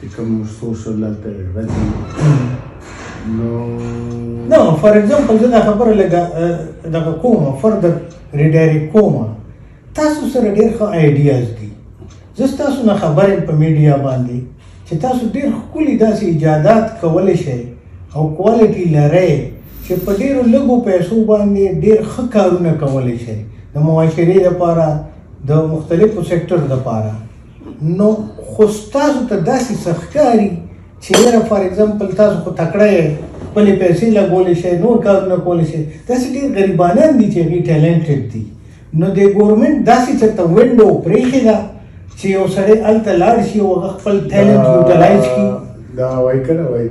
چې کوم سوشل هلته راځي نو نه فار ایگزامپل زه دا خبره لګه دغه کومه فردر ریډایریکټ کومه تاسو سره ډېر ښه آیډیاز دي زه تاسو نه خبر یم په میډیا باندې چې تاسو ډېر ښکلي داسې ایجادات کولی شئ او کوالټي لرئ چې په ډېرو لږو پیسو باندې ډېر ښه کارونه کولی شئ د معاشرې لپاره د مختلفو سکټر لپاره نو خو تاسو ته داسې څه ښکاري چې یاره فار ایگزامپل تاسو خو تکړه یې خپلې پیسې لګولی شئ نور کارونه کولی شئ داسې ډېر غریبانان دي چې هغوی ټیلنټډ دي نو د ګورنمنټ داسې چېرته وینډو پرېښې ده چې یو سړی هلته لاړ شي او هغه خپل ټیلنټ یوټیلایز کړي دا وایي که نه وایي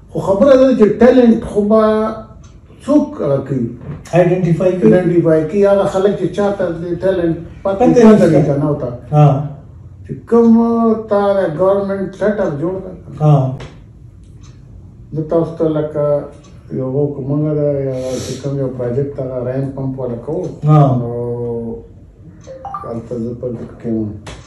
خو خبره ده چې ټالنت خو به څوک کوي آیډنټیفای کوي آیډنټیفای کوي هغه خلک چې چاته د ټالنت پته نه لري کنه وتا ها چې کوم تا د ګورنمنت سیټ اپ جوړ کړ ها د تاسو ته لکه یو کومه ده یا چې کوم یو پروجیکټ هغه رین پمپ ولا کوو ها او البته زه په کې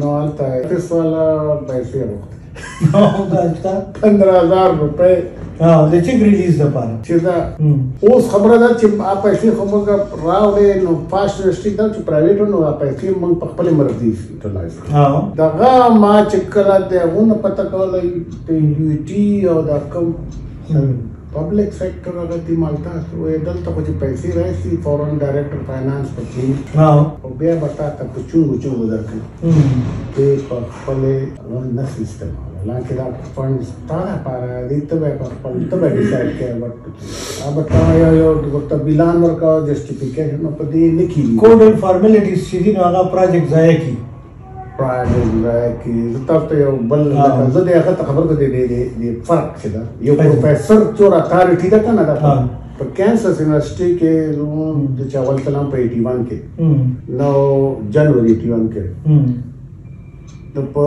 نو هلته تیس والا پیسې غوښتې او دلته پندرا هزار روپۍ او د چیک ریلیز لپاره چې دا اوس خبره ده چې ما پیسې خو موږ راوړې نو پاس یونیورسټي دا چې پرایویټ نو دا پیسې موږ په خپل مرضي یوټیلایز کړو دغه ما چې کله دغه نه پته کوله ټي او دا کوم پبلک سیکټر هغه تی مالته وای دلته خو چې پیسې راشي فورن ډایریکټر فاینانس ته کینی او بیا به تاته په چونګو چونګو درکړي چې په خپل نه سیستم حالانکه دا فند ستاره لپاره دی ته به په خپل ته به ډیسایډ کوي بټ اب تا یو یو ورته بلان ورکاو جسټیفیکیشن په دې نه کیږي کوډ فارمالیټیز چې دي هغه پروجیکټ ضایع کی کې زه تاسو ته یو بل لکه زه د هغه ته خبر ته دی دی دی فرق چې دا یو پروفیسور چې را اتارټی ده کنه دا په کانساس یونیورسيټي کې د چاول سلام په 81 کې نو جنوري 81 کې نو په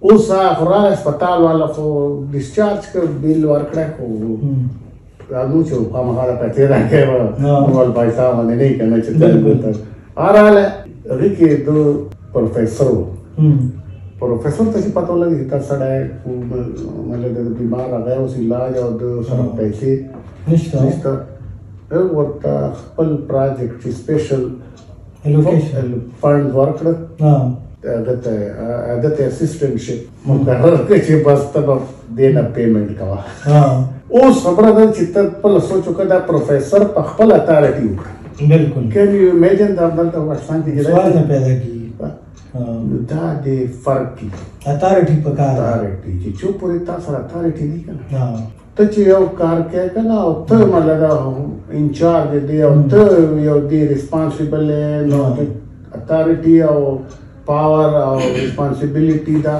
اوس هغه را هسپتال والا خو ډیسچارج کړ بیل ورکړه خو راځو چې په مهاله پته راکې و نو پیسې باندې نه کنه چې تل اراله ریکې دو پروفیسور پروفیسور ته چې پته لګي تر سره مطلب د بیمار هغه اوس علاج او د سره پیسې نشته نشته ورته خپل پروجیکټ چې سپیشل الوکیشن فند ورکړه ها هغه ته هغه ته اسسټنټ شي مقرر کړ چې بس ته به دې نه پیمنټ کوه ها اوس خبره ده چې ته خپل سوچ وکړه دا پروفیسور په خپل اتارټي وکړه بالکل کین یو امیجن دا دلته افغانستان کې جوړه سوال نه پیدا کیږي دا د فرق کی اتارټي په کار اتارټي چې چوپ پورې تاسو اتارټي نه کنه ته چې یو کار کوې که نه او ته مطلب دا انچارج دی او ته یو دی ریسپانسیبل نو اتارټي او پاور او ریسپانسیبیلیټي دا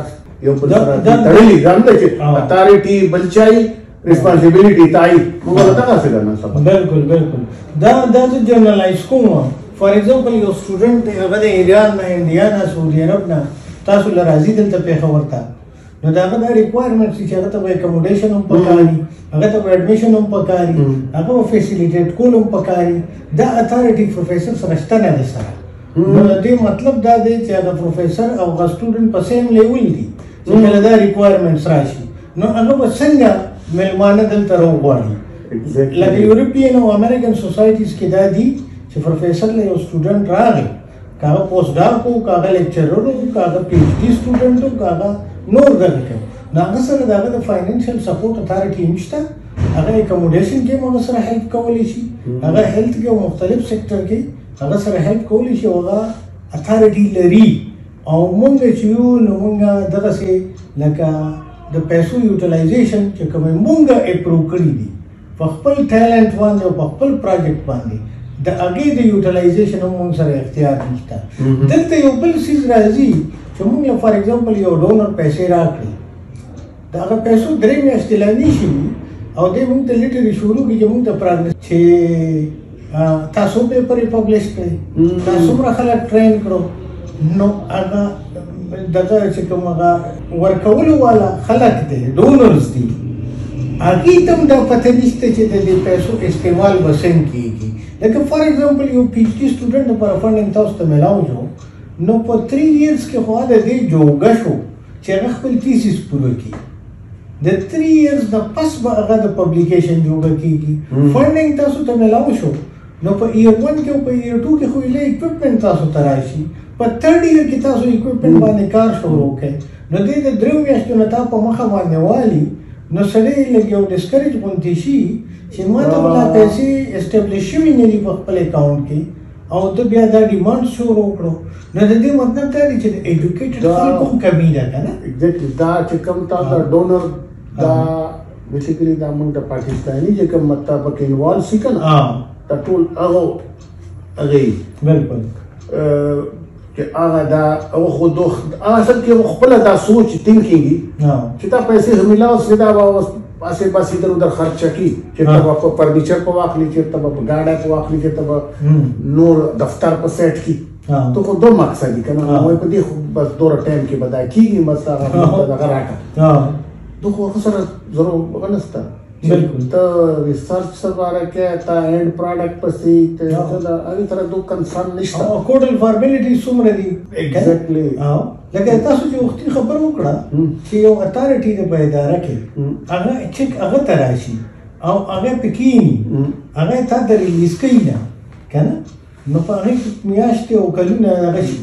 یو بل سره تړلي دا نه چې اتارټي بل چای ریسپانسیبیلیټي تای موږ دا څه ده نه سبا بالکل بالکل دا دا چې جنرالایز کوم فار ایگزامپل یو سټوډنټ هغه د ایران نه انډیا نه سعودي عرب نه تاسو لراځي دلته پیښور ته نو دا هغه د ریکوایرمنټ چې هغه ته به اکوموډیشن هم پکاري هغه ته به اډمیشن هم پکاري هغه به فیسیلیټیټ کول هم پکاري دا اتارټي پروفیسور سره شته نه ده سره نو دې مطلب دا دی چې هغه پروفیسور او هغه سټوډنټ په سیم لیول دي چې کله دا ریکوایرمنټس راشي نو هغه به څنګه ملمانه دلته راوغواړي لکه یورپین او امریکن سوسایټیز کې دا دي چې پروفیسور له یو سټوډنټ راغی که هغه پوسټ ډاک وو که هغه لیکچرر وو که هغه پی ایچ ډي سټوډنټ وو که هغه نور دغه کوي نو هغه سره د هغه د فاینانشل سپورټ اتارټي نشته هغه اکوموډیشن کې هم هغه سره هیلپ کولی شي هغه هیلت کې او مختلف سکتور کې هغه سره هیلپ کولی شي هغه اتارټي لري او مونږ چې یو نو مونږ دغه سي لکه د پیسو یوټیلایزیشن چې کوم مونږ اپروو کړی دي په خپل ټالنت باندې او په خپل پروجیکټ باندې د هغه د یوټیلایزیشن هم موږ سره اختیار نشته دلته یو بل سیز راځي چې موږ له فار ایگزامپل یو ډونر پیسې راکړي دا هغه پیسو درې میاشتې لا نشي او دې موږ ته لیټري شروع کیږي موږ ته پراګرس چې تاسو هم پیپر پبلش کړئ تاسو هم خلک ټرین کړو نو هغه دغه چې کوم هغه ورکولو والا خلک دي ډونرز دي هغه تم دا پته نشته چې د دې پیسو استعمال وسنګ کیږي لکه فار ایگزامپل یو پی ایچ ډی سټوډنټ لپاره فندینګ تاسو ته ملاو جو نو په 3 ایئرز کې خو دا دې جوګه شو چې هغه خپل تیسیس پوره کړي د 3 ایئرز نه پس به هغه د پبلیکیشن جوګه کیږي فندینګ تاسو ته ملاو شو نو په ایئر 1 کې او په ایئر 2 کې خو یې اکوپمنټ تاسو ته راشي په تھرډ ایئر کې تاسو اکوپمنټ باندې کار شروع کړئ نو دې د درو میاشتو نه تا په مخه باندې والی نو سړی لږ یو ډیسکریج غونتی شي چې ما ته بلا پیسې اسټابلیش شوي نه دي په خپل اکاونټ کې او ته بیا دا ډیماند شروع وکړو نو د دې مطلب دا دی چې د ایجوکیټډ خلکو هم کمی ده کنه ایگزیکټلی دا چې کم تا دا ډونر دا بیسیکلی دا موږ د پاکستانی چې کم متا پکې انوالو سی کنه دا ټول هغه هغه بالکل چې هغه دا او خو دوه اصل کې خپل دا سوچ تینکینګ دي چې دا پیسې هميلا او سیدا او پاسې پاسې درو در خرچ کی چې تبا په فرنیچر په واخلي چې تبا په گاډه په واخلي چې تبا نور دفتر په سیټ کی ته خو دوه مقصد دي کنه نو په دې خو بس دوه ټایم کې بدای کیږي مسا هغه راکا دوه خو سره ضرور غنسته بالکل ته ریسرچ سره کې تا اینډ پروډکټ پسې ته ته هغه سره دوه کنسرن نشته او کوډل فارمیلیټي څومره دي ایگزیکټلی او لکه تاسو چې وختي خبر وکړه چې یو اتارټي د په اداره کې هغه چیک هغه تراشي او هغه پکینی هغه تا ته ریلیز کوي کنه نو په هغه میاشتې او کلونه هغه